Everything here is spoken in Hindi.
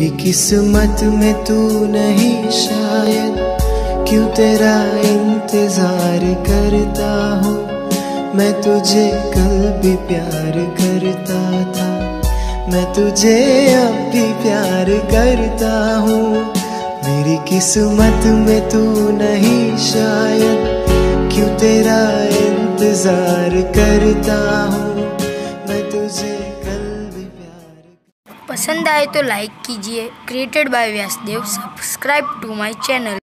मेरी किस्मत में तू नहीं शायद, क्यों तेरा इंतज़ार करता हूँ? मैं तुझे कल भी प्यार करता था, मैं तुझे अब भी प्यार करता हूँ। मेरी किस्मत में तू नहीं शायद, क्यों तेरा इंतज़ार करता हूँ? पसंद आए तो लाइक कीजिए। Created by Vyasdev subscribe to my channel.